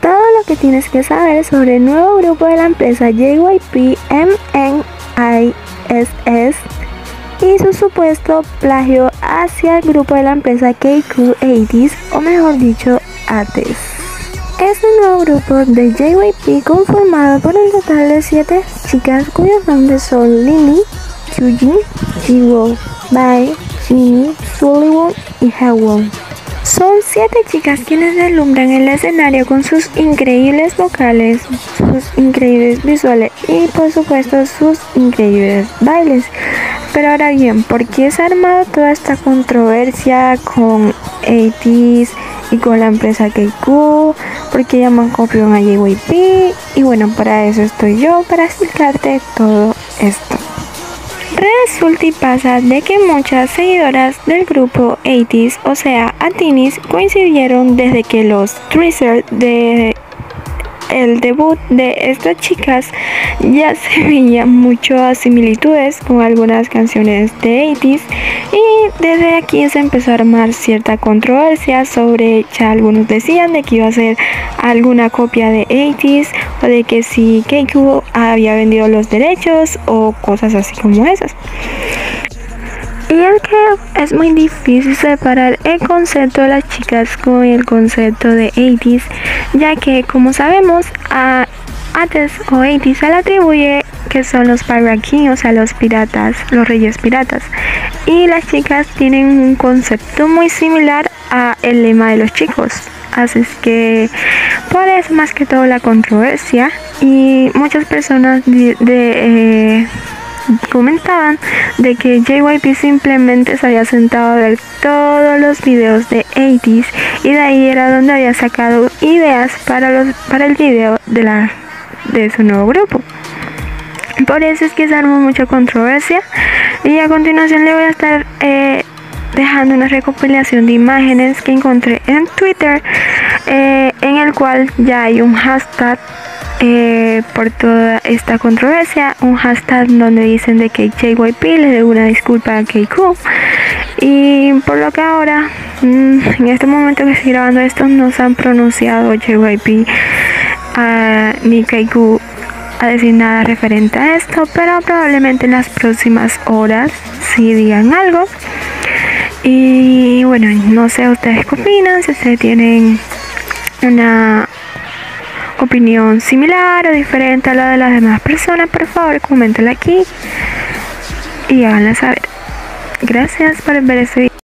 Todo lo que tienes que saber sobre el nuevo grupo de la empresa JYP MNISS y su supuesto plagio hacia el grupo de la empresa KQ80s o mejor dicho ATES. Es un nuevo grupo de JYP conformado por un total de 7 chicas cuyos nombres son Lily, Kyujin, Jiwoo, Bai, Jinny, Suliwon y Hewon. Son siete chicas quienes deslumbran el escenario con sus increíbles vocales, sus increíbles visuales y por supuesto sus increíbles bailes. Pero ahora bien, ¿por qué se ha armado toda esta controversia con ATEEZ y con la empresa KQ? ¿Por qué llaman copión a JYP? Y bueno, para eso estoy yo, para explicarte todo esto. Resulta y pasa de que muchas seguidoras del grupo 80s, o sea, Atinis, coincidieron desde que los Treasure de el debut de estas chicas ya se veían muchas similitudes con algunas canciones de 80s y desde aquí se empezó a armar cierta controversia sobre ya algunos decían de que iba a ser alguna copia de 80s o de que si KQ había vendido los derechos o cosas así como esas. Y es que es muy difícil separar el concepto de las chicas con el concepto de 80s, ya que como sabemos a Ates o 80s se le atribuye que son los Pirate o sea los piratas, los reyes piratas. Y las chicas tienen un concepto muy similar a el lema de los chicos. Así es que por eso más que todo la controversia y muchas personas de, eh, comentaban de que JYP simplemente se había sentado a ver todos los videos de 80s y de ahí era donde había sacado ideas para, los, para el video de, la, de su nuevo grupo. Por eso es que se armó mucha controversia y a continuación le voy a estar eh, dejando una recopilación de imágenes que encontré en Twitter eh, en el cual ya hay un hashtag eh, por toda esta controversia, un hashtag donde dicen de que JYP le dé una disculpa a KQ y por lo que ahora mm, en este momento que estoy grabando esto no se han pronunciado JYP ni KQ a decir nada referente a esto, pero probablemente en las próximas horas sí digan algo. Y bueno, no sé ustedes qué opinan, si ustedes tienen una opinión similar o diferente a la de las demás personas, por favor, coméntenla aquí y háganla saber. Gracias por ver este video.